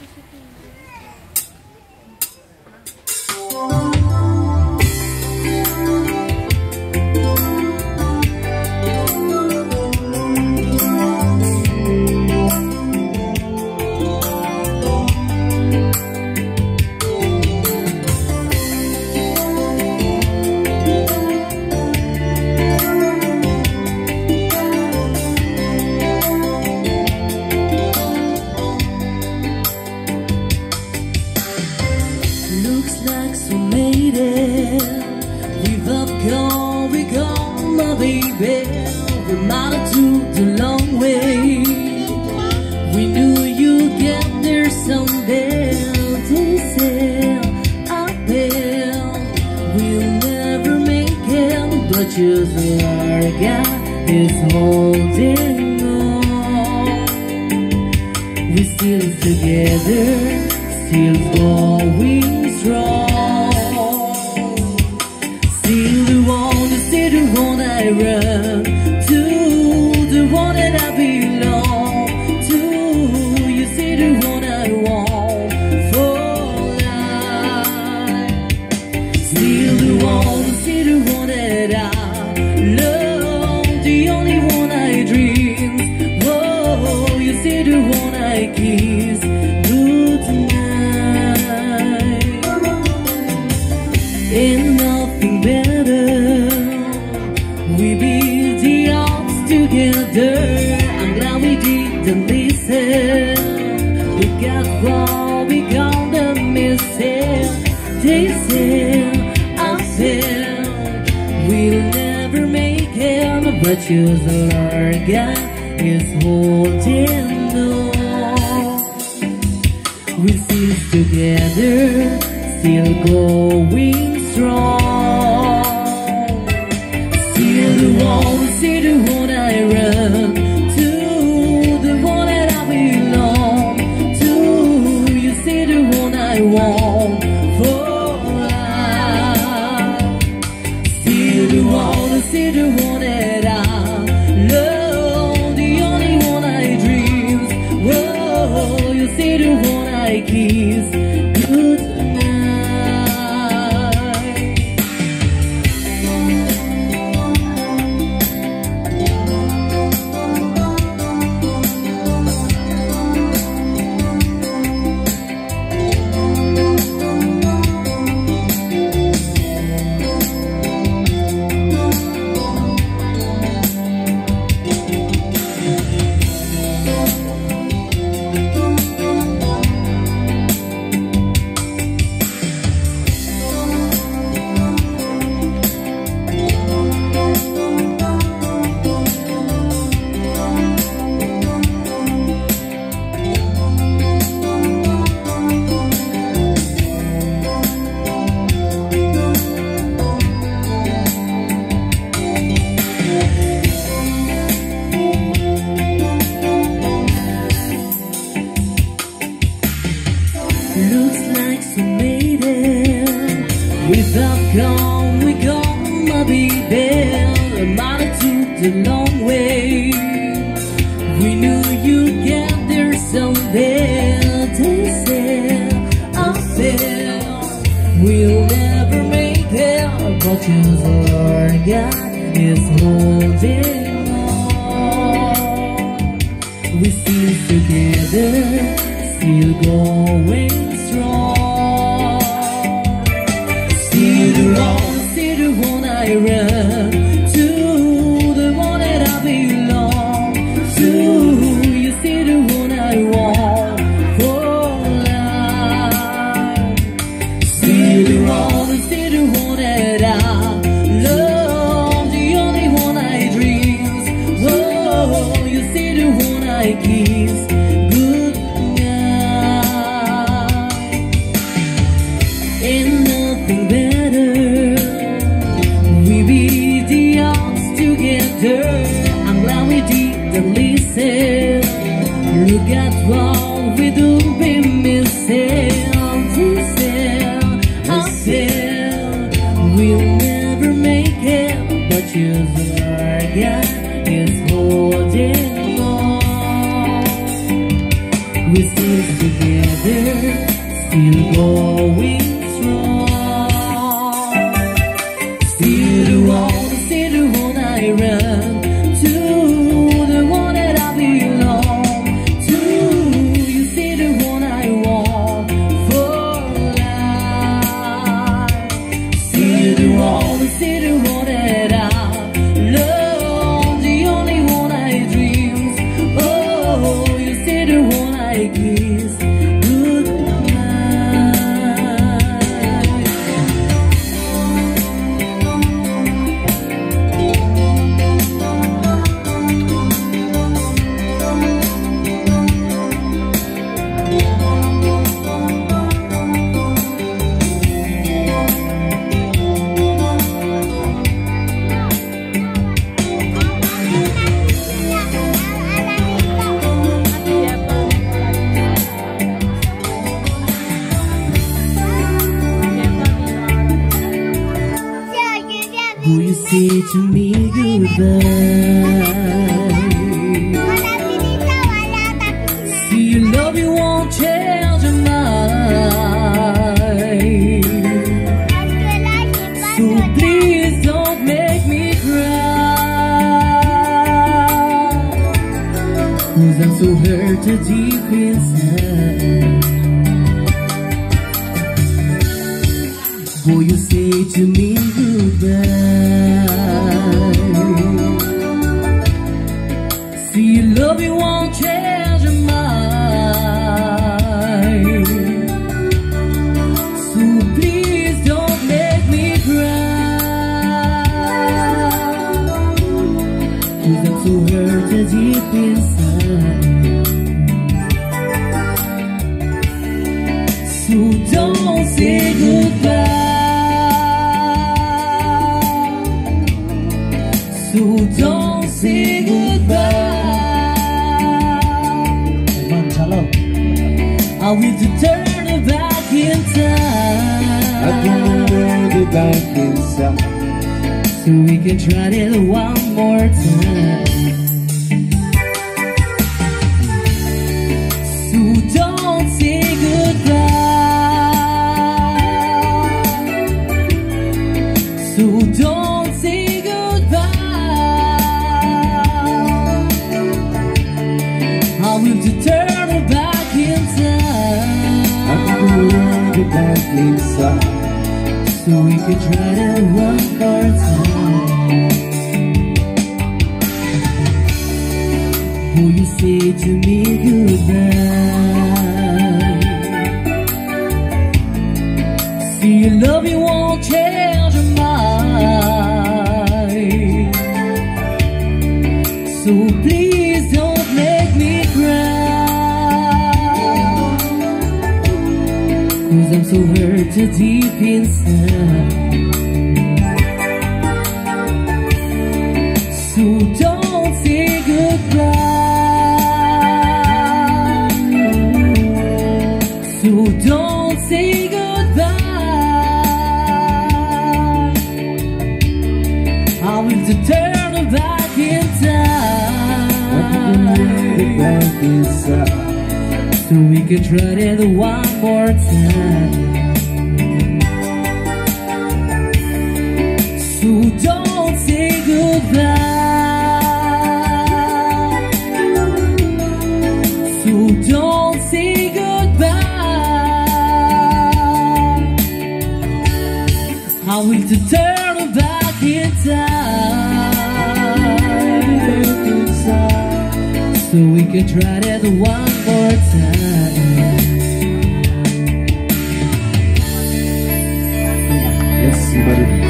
Thank you. choosing Oregon is holding on. We're still together, still going strong. Still the one, still the one I run. We'll never make it But you're the Lord God is holding on We see together Still going strong See the one, see the Want. See the see the one. Dot.com we gonna be there. A took the long way. We knew you'd get there someday They said, I said We'll never make it But your God is holding. Girl, I'm glad we did the listen Look at what we do be missing This I feel we'll never make it But you forget it's holding on. We still together, still going strong. Still the one, still the one I run See your love, you won't change your mind. So please don't make me cry. Cause I'm so hurt deep inside. Will you say to me goodbye? I will to turn it back in time? I can time. remember the back inside. So we can try it one more time. So don't say goodbye. So don't say back inside. So we could try it one more time. Will you say to me goodbye? Cause I'm so hurt to deep inside. So don't say goodbye. So don't say goodbye. I will to turn back in time. inside. So we could try it one more time. So don't say goodbye. So don't say goodbye. I will to turn back in time. So we can try it one more time. everybody.